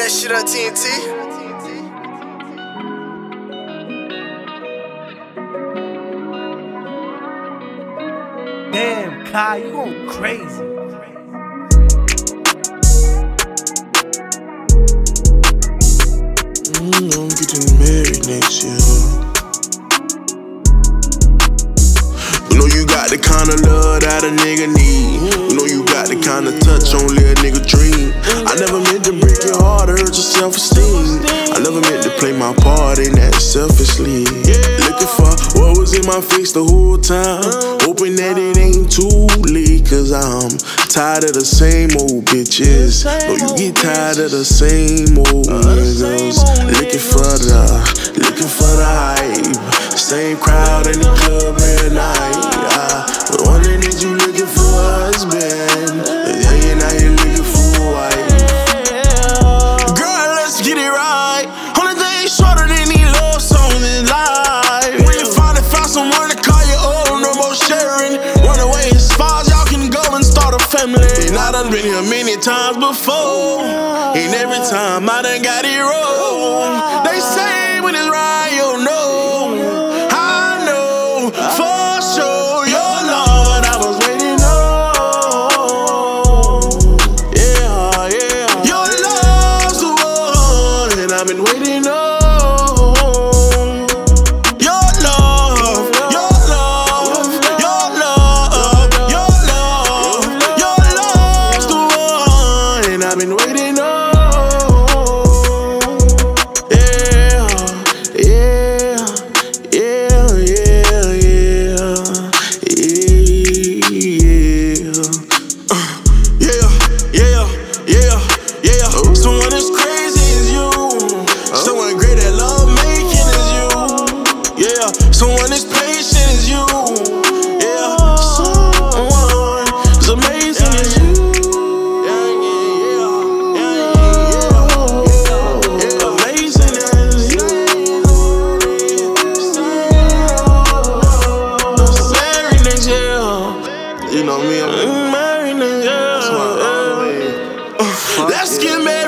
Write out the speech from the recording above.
that shit up, TNT. Damn, Kai, you going crazy. Mm, I'm getting married next year. To your heart or hurt your self-esteem. I never meant to play my part in that selfishly. Looking for what was in my face the whole time. Hoping that it ain't too late, cause I'm tired of the same old bitches. No, you get tired of the same old niggas. Looking for the, I done been here many times before. And every time I done got it wrong. They I've been waiting on. Yeah, yeah, yeah, yeah, yeah, yeah. Yeah, yeah, yeah, yeah. Yeah, someone as patient as you. You know me, I mean, yeah. That's my only. Let's get married.